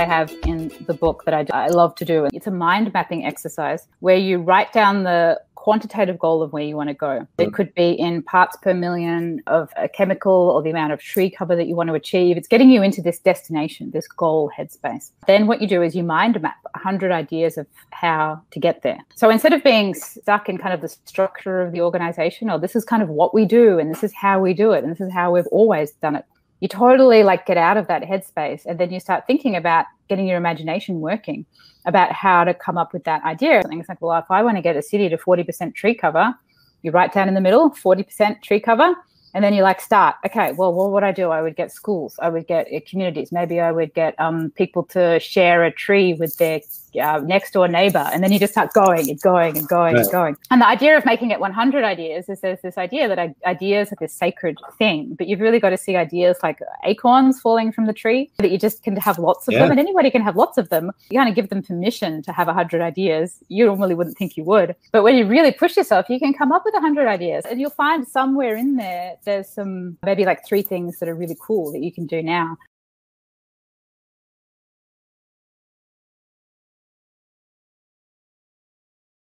I have in the book that I, I love to do. It's a mind mapping exercise where you write down the quantitative goal of where you want to go. It could be in parts per million of a chemical or the amount of tree cover that you want to achieve. It's getting you into this destination, this goal headspace. Then what you do is you mind map 100 ideas of how to get there. So instead of being stuck in kind of the structure of the organization, or this is kind of what we do and this is how we do it and this is how we've always done it, you totally like get out of that headspace and then you start thinking about getting your imagination working about how to come up with that idea. Something like, well, if I want to get a city to 40% tree cover, you write down in the middle 40% tree cover and then you like start okay well what would i do i would get schools i would get uh, communities maybe i would get um, people to share a tree with their uh, next door neighbor and then you just start going and going and going right. and going and the idea of making it 100 ideas is there's this idea that ideas are this sacred thing but you've really got to see ideas like acorns falling from the tree that you just can have lots of yeah. them and anybody can have lots of them you kind of give them permission to have 100 ideas you normally wouldn't think you would but when you really push yourself you can come up with 100 ideas and you'll find somewhere in there there's some maybe like three things that are really cool that you can do now